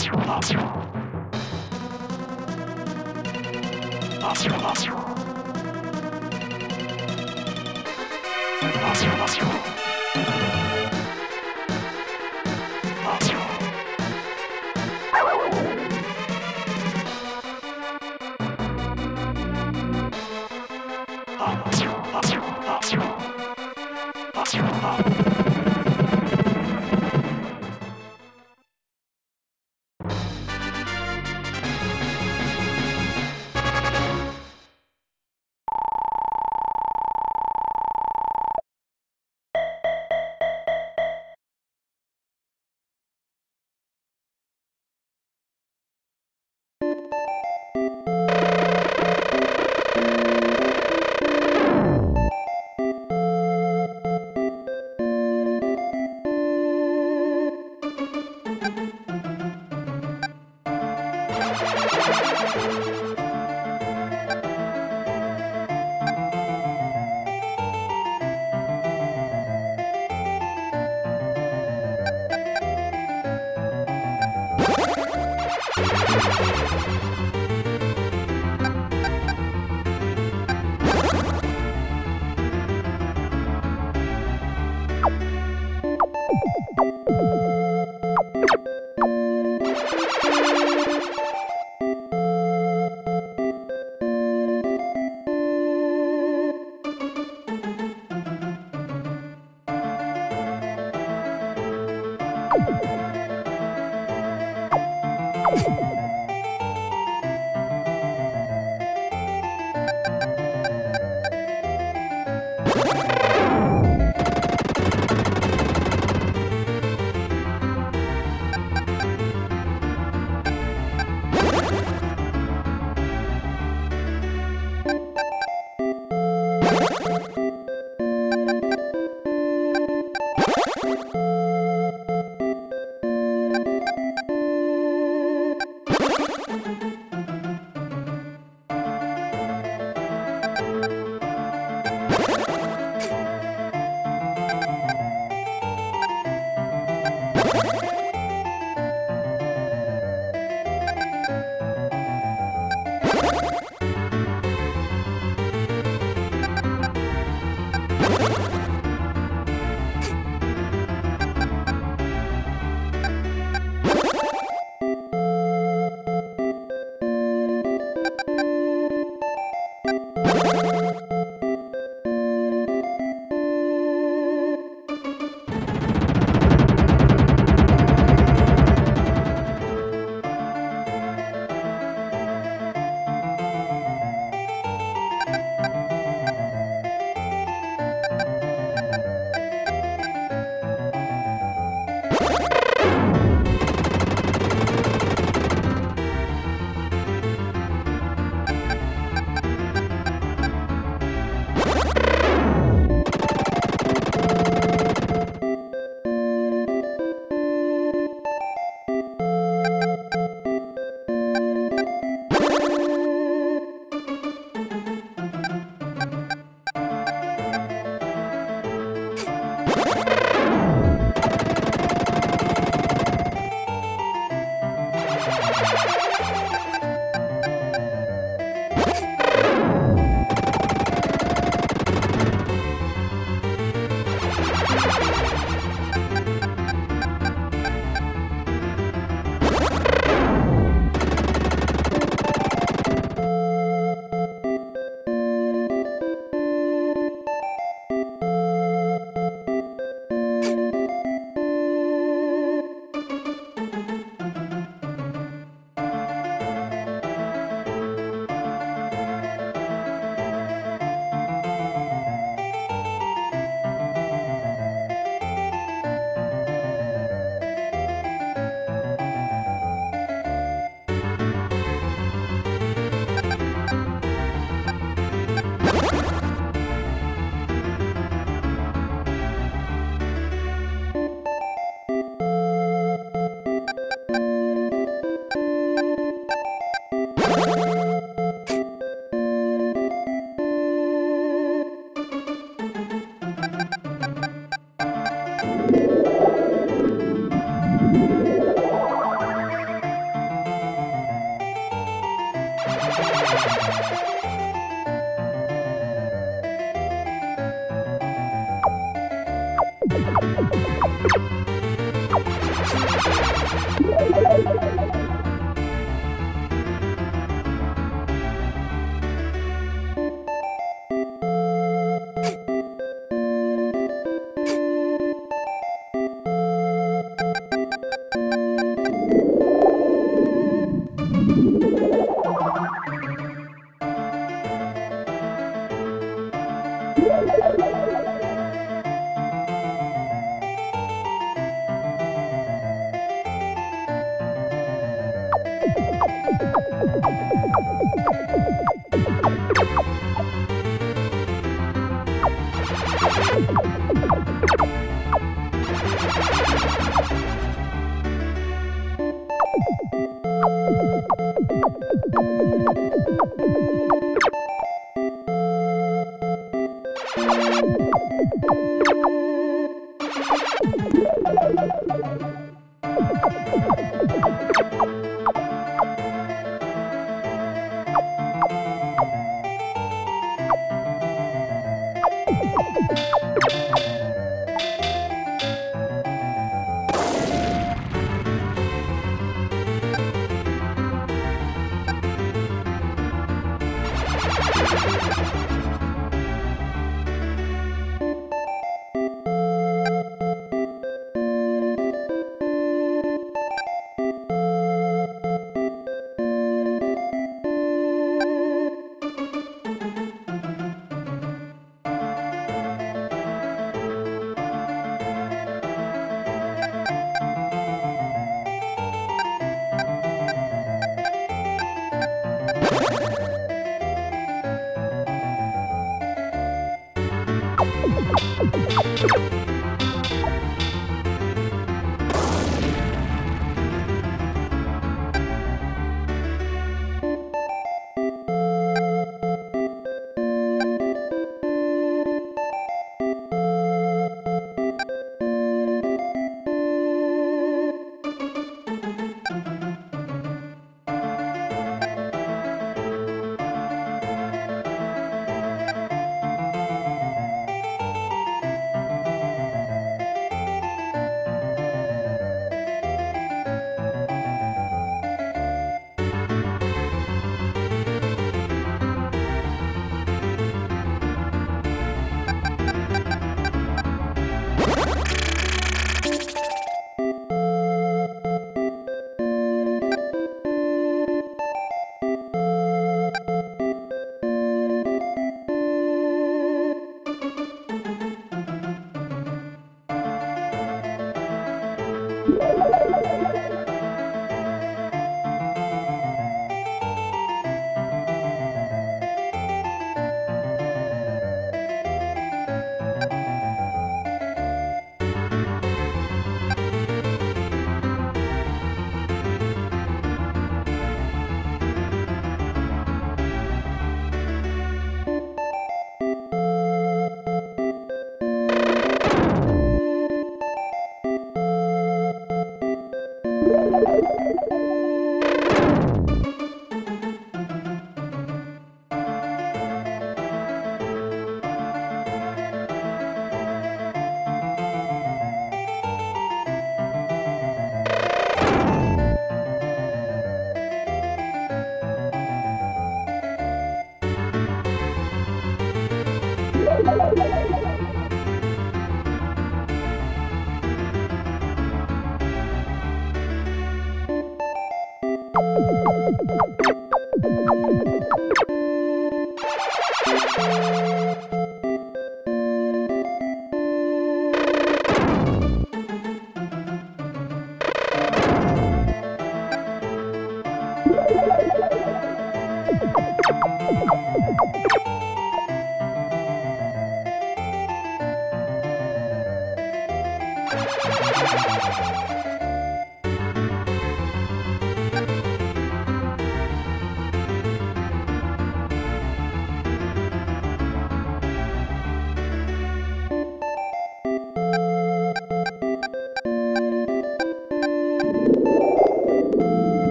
Thank you.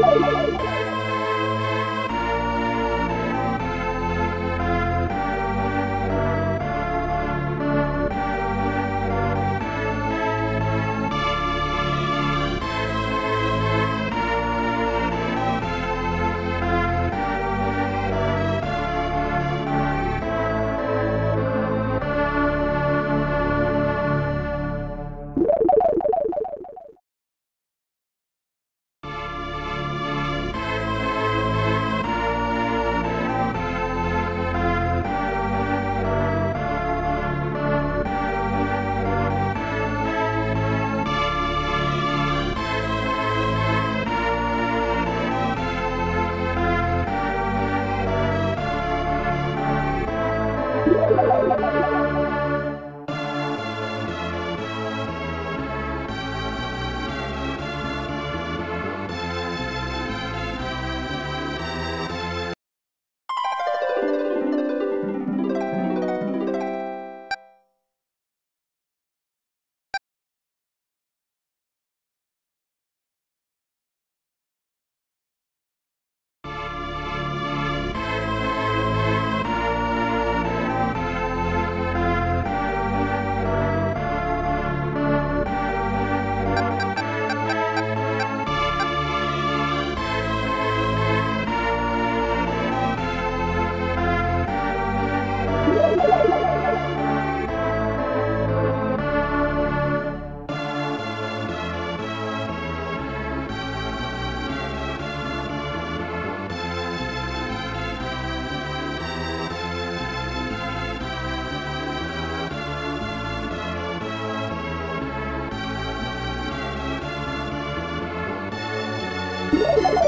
you. you.